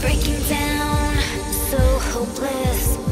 breaking down, so hopeless.